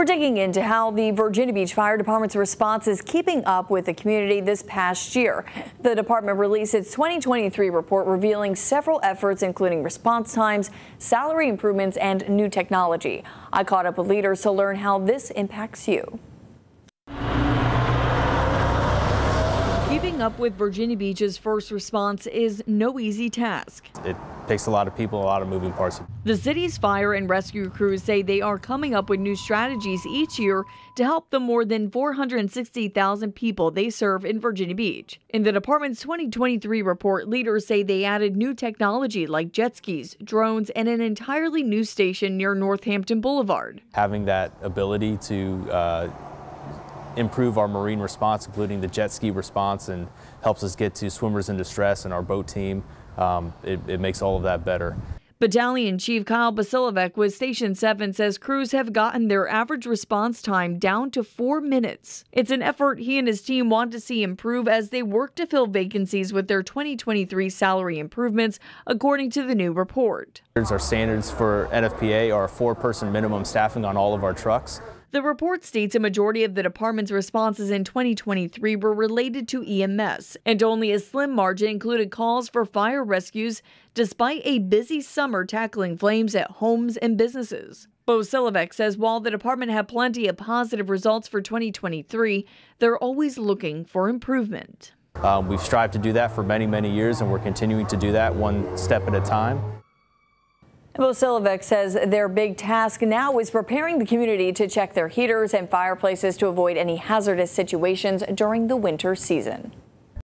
We're digging into how the Virginia Beach Fire Department's response is keeping up with the community this past year. The department released its 2023 report revealing several efforts, including response times, salary improvements, and new technology. I caught up with leaders to learn how this impacts you. Keeping up with Virginia Beach's first response is no easy task. It takes a lot of people, a lot of moving parts. The city's fire and rescue crews say they are coming up with new strategies each year to help the more than 460,000 people they serve in Virginia Beach. In the department's 2023 report, leaders say they added new technology like jet skis, drones, and an entirely new station near Northampton Boulevard. Having that ability to uh, improve our marine response, including the jet ski response, and helps us get to swimmers in distress and our boat team. Um, it, it makes all of that better. Battalion Chief Kyle Basilovic with Station 7 says crews have gotten their average response time down to four minutes. It's an effort he and his team want to see improve as they work to fill vacancies with their 2023 salary improvements, according to the new report. Our standards for NFPA are four person minimum staffing on all of our trucks. The report states a majority of the department's responses in 2023 were related to EMS, and only a slim margin included calls for fire rescues, despite a busy summer tackling flames at homes and businesses. Basilovic says while the department had plenty of positive results for 2023, they're always looking for improvement. Um, we've strived to do that for many, many years, and we're continuing to do that one step at a time. Basilovic says their big task now is preparing the community to check their heaters and fireplaces to avoid any hazardous situations during the winter season.